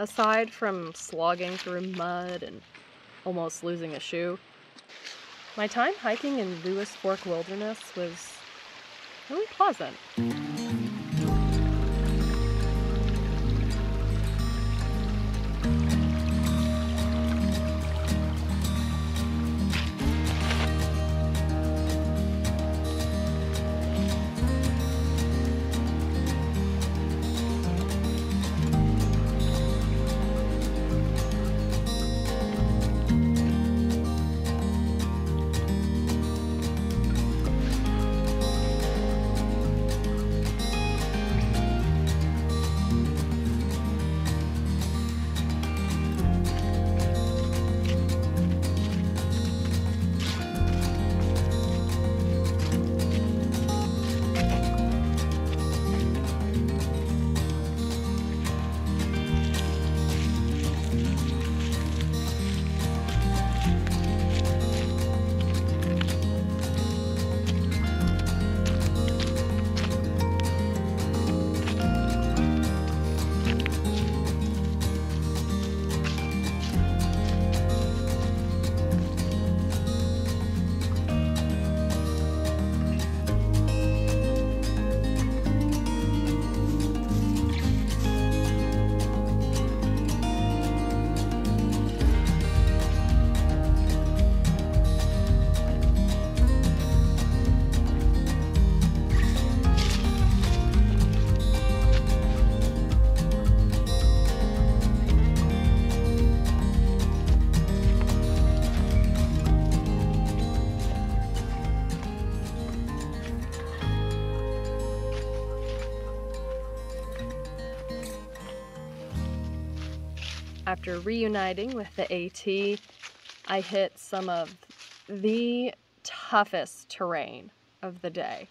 Aside from slogging through mud and almost losing a shoe, my time hiking in Lewis Fork Wilderness was really pleasant. After reuniting with the AT, I hit some of the toughest terrain of the day.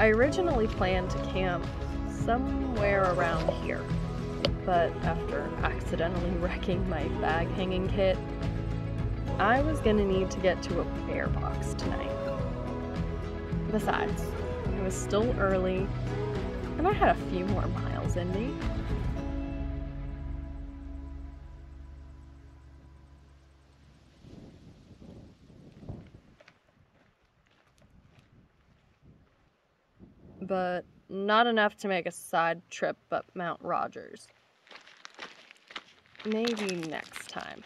I originally planned to camp somewhere around here, but after accidentally wrecking my bag hanging kit, I was gonna need to get to a bear box tonight. Besides, it was still early, and I had a few more miles in me. But not enough to make a side trip up Mount Rogers. Maybe next time.